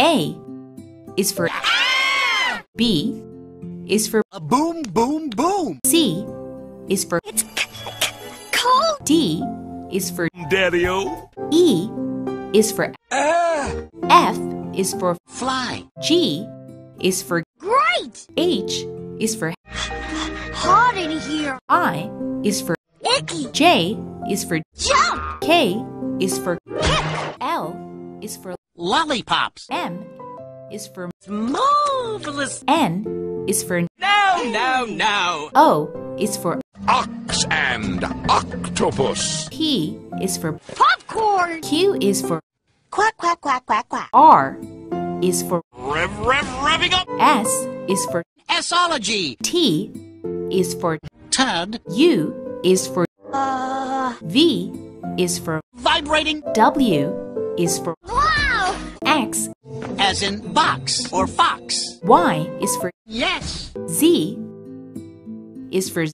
A is for B is for A boom, boom, boom. C is for It's cold. D is for Daddy-o. E is for Ah. F is for Fly. G is for Great. H is for Hot in here. I is for Icky. J is for Jump. K is for kick. L is for Lollipops. M is for Marvelous. N is for No, no, no. O is for Ox and octopus. P is for Popcorn. Q is for Quack, quack, quack, quack, quack. R is for Rev, rev, revving up. S is for S-ology. T is for Tud. U is for Uh, V is for Vibrating W is for wow. X as in box or fox. Y is for Yes. Z is for.